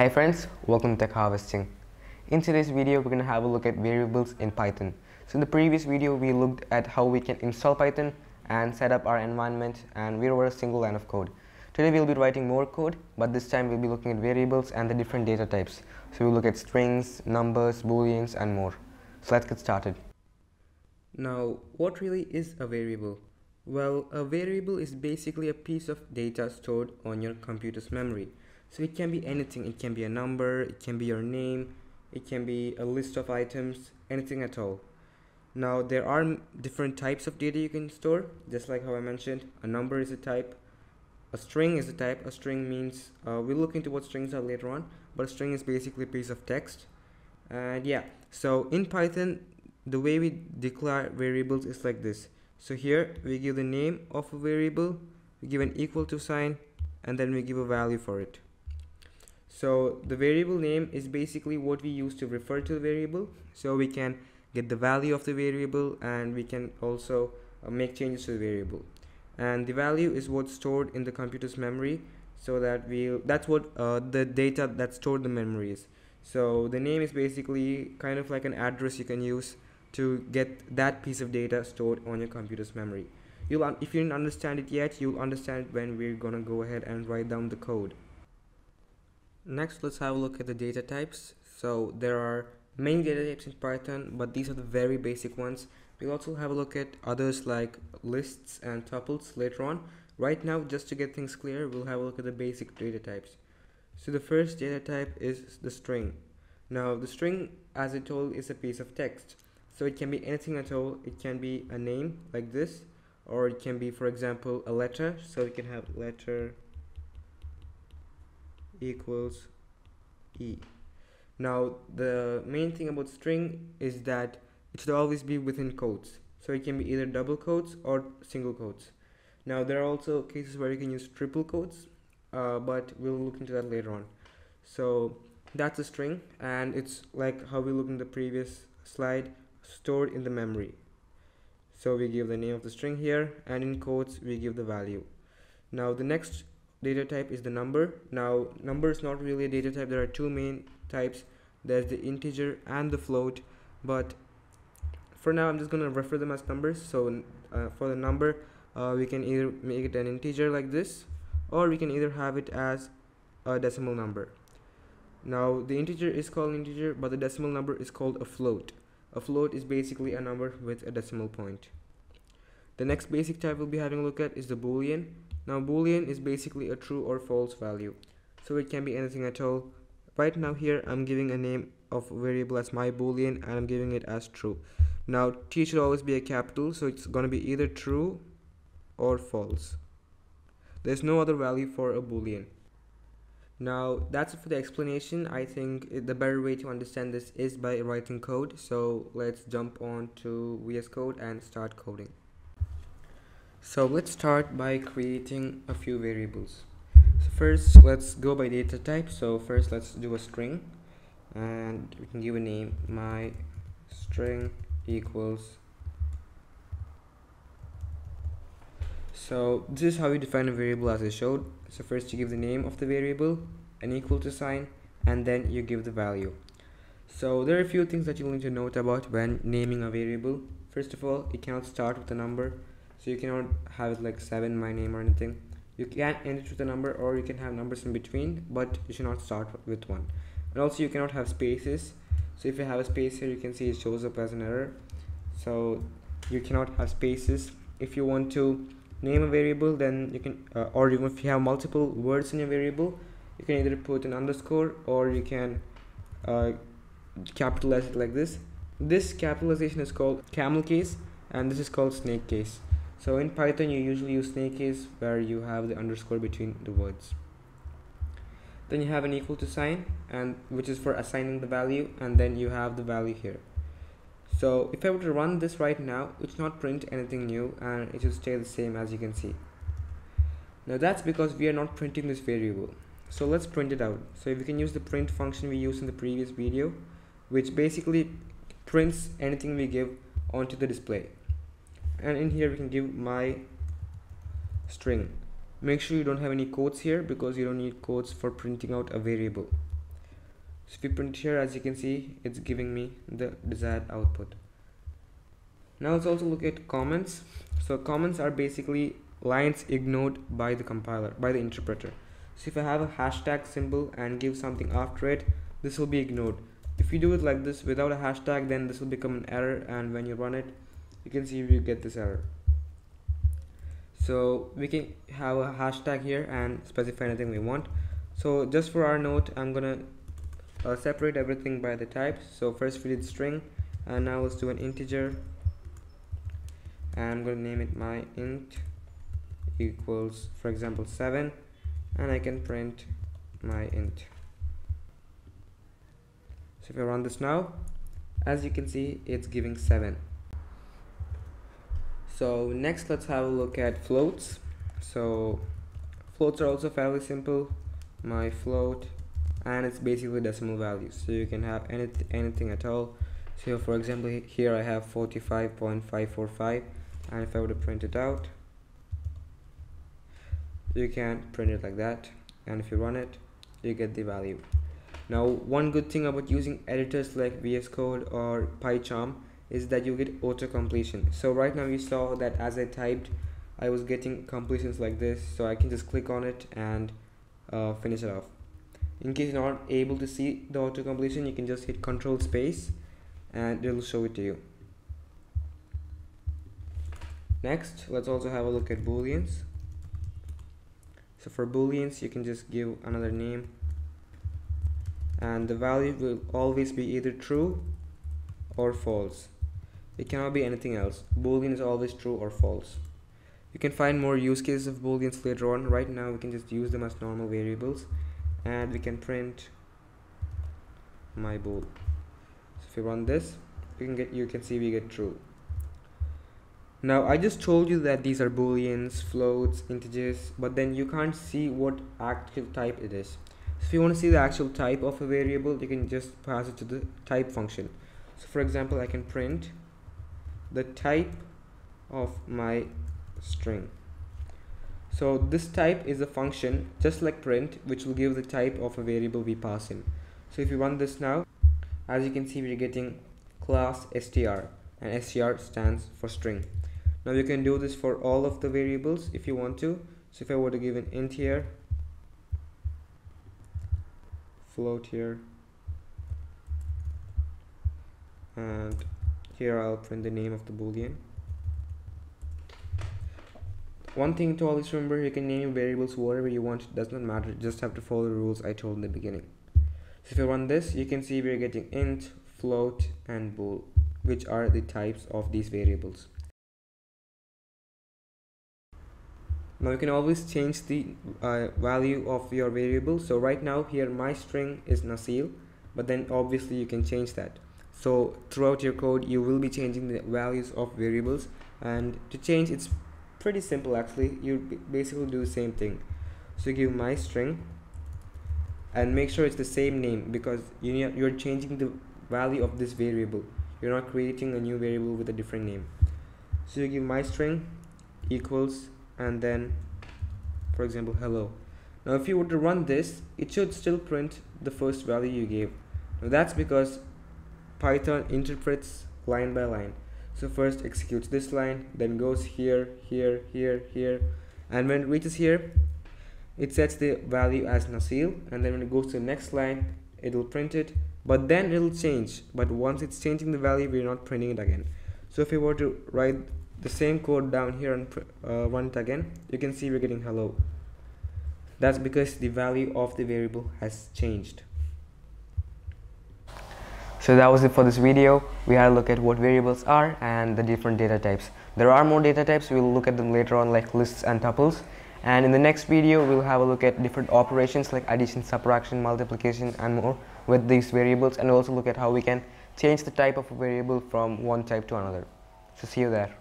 Hi friends, welcome to Tech Harvesting. In today's video, we're going to have a look at variables in Python. So in the previous video, we looked at how we can install Python and set up our environment and we wrote a single line of code. Today we'll be writing more code, but this time we'll be looking at variables and the different data types. So we'll look at strings, numbers, booleans and more. So let's get started. Now, what really is a variable? Well, a variable is basically a piece of data stored on your computer's memory. So it can be anything. It can be a number, it can be your name, it can be a list of items, anything at all. Now, there are different types of data you can store, just like how I mentioned. A number is a type, a string is a type. A string means, uh, we'll look into what strings are later on, but a string is basically a piece of text. And yeah, so in Python, the way we declare variables is like this. So here we give the name of a variable, we give an equal to sign, and then we give a value for it. So the variable name is basically what we use to refer to the variable. So we can get the value of the variable and we can also uh, make changes to the variable. And the value is what's stored in the computer's memory so that we that's what uh, the data that's stored in the memory is. So the name is basically kind of like an address you can use to get that piece of data stored on your computer's memory. You'll if you didn't understand it yet, you'll understand it when we're gonna go ahead and write down the code. Next, let's have a look at the data types. So there are many data types in Python, but these are the very basic ones. We'll also have a look at others like lists and tuples later on. Right now, just to get things clear, we'll have a look at the basic data types. So the first data type is the string. Now the string, as I told, is a piece of text. So it can be anything at all. It can be a name like this, or it can be, for example, a letter. So we can have letter equals e. Now the main thing about string is that it should always be within quotes. So it can be either double quotes or single quotes. Now there are also cases where you can use triple quotes, uh, but we'll look into that later on. So that's a string and it's like how we looked in the previous slide stored in the memory. So we give the name of the string here and in quotes we give the value. Now the next data type is the number. Now number is not really a data type. There are two main types. There's the integer and the float. But for now I'm just going to refer them as numbers. So uh, for the number uh, we can either make it an integer like this or we can either have it as a decimal number. Now the integer is called integer but the decimal number is called a float. A float is basically a number with a decimal point. The next basic type we'll be having a look at is the boolean. Now boolean is basically a true or false value. So it can be anything at all. Right now here I'm giving a name of variable as my boolean and I'm giving it as true. Now t should always be a capital so it's going to be either true or false. There's no other value for a boolean. Now that's it for the explanation. I think the better way to understand this is by writing code. So let's jump on to VS Code and start coding. So let's start by creating a few variables. So first let's go by data type. So first let's do a string and we can give a name. My string equals so this is how you define a variable as I showed. So first you give the name of the variable an equal to sign and then you give the value. So there are a few things that you'll need to note about when naming a variable. First of all it cannot start with a number so you cannot have it like 7 my name or anything. You can end it with a number or you can have numbers in between but you should not start with one. And also you cannot have spaces. So if you have a space here you can see it shows up as an error. So you cannot have spaces. If you want to name a variable then you can uh, or even if you have multiple words in your variable you can either put an underscore or you can uh, capitalize it like this. This capitalization is called camel case and this is called snake case so in python you usually use snake case where you have the underscore between the words then you have an equal to sign and which is for assigning the value and then you have the value here so if I were to run this right now, it's not print anything new and it will stay the same as you can see. Now that's because we are not printing this variable. So let's print it out. So if we can use the print function we used in the previous video, which basically prints anything we give onto the display. And in here we can give my string. Make sure you don't have any quotes here because you don't need quotes for printing out a variable. so if we print here as you can see it's giving me the desired output now let's also look at comments so comments are basically lines ignored by the compiler by the interpreter so if I have a hashtag symbol and give something after it this will be ignored if you do it like this without a hashtag then this will become an error and when you run it you can see if you get this error. So we can have a hashtag here and specify anything we want. So just for our note I'm gonna uh, separate everything by the types so first we did string and now let's do an integer. And I'm to name it my int equals for example 7 and I can print my int. So if I run this now as you can see it's giving 7 so next let's have a look at floats. So floats are also fairly simple. My float and it's basically decimal values. So you can have any anything at all. So for example here I have 45.545 and if I were to print it out you can print it like that. And if you run it you get the value. Now one good thing about using editors like VS Code or PyCharm is that you get auto completion so right now you saw that as I typed I was getting completions like this. So I can just click on it and uh, finish it off. In case you're not able to see the auto completion you can just hit control space and it will show it to you. Next let's also have a look at booleans. So for booleans you can just give another name. And the value will always be either true or false it cannot be anything else. Boolean is always true or false. You can find more use cases of booleans later on. Right now we can just use them as normal variables and we can print my bool so if you run this you can get you can see we get true now I just told you that these are booleans floats integers but then you can't see what actual type it is. So if you want to see the actual type of a variable you can just pass it to the type function. So for example I can print the type of my string. So this type is a function just like print which will give the type of a variable we pass in. So if you run this now as you can see we're getting class str and str stands for string. Now you can do this for all of the variables if you want to. So if I were to give an int here float here and here I'll print the name of the boolean. One thing to always remember you can name your variables whatever you want it does not matter just have to follow the rules I told in the beginning. So if I run this you can see we're getting int float and bool which are the types of these variables. Now you can always change the uh, value of your variable. So right now here my string is Naseel but then obviously you can change that so throughout your code you will be changing the values of variables. And to change it's pretty simple actually. You basically do the same thing. So you give my string and make sure it's the same name because you you're changing the value of this variable. You're not creating a new variable with a different name. So you give my string equals and then for example hello. Now if you were to run this it should still print the first value you gave. Now that's because python interprets line by line. So first executes this line then goes here here here here. And when it reaches here it sets the value as Naseel and then when it goes to the next line it will print it. But then it'll change. But once it's changing the value we're not printing it again. So if we were to write the same code down here and uh, run it again you can see we're getting hello. That's because the value of the variable has changed so that was it for this video. We had a look at what variables are and the different data types. There are more data types. We'll look at them later on like lists and tuples. And in the next video we'll have a look at different operations like addition subtraction multiplication and more with these variables and also look at how we can change the type of a variable from one type to another. So see you there